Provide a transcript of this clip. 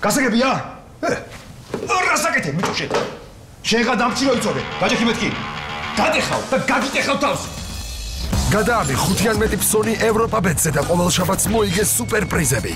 გასაგებია? ე? რასაკეთე მიჭუშე? შეიძლება დამჭირო იწოდე. ბაჭი მეთქი. გადეხავ და გაგიტეხავ თავს. გადაამი 5-დან მეტი ფსონი ევროპა ბეთზე და ყოველ შაბათს მოიგე სუპერპრიზები.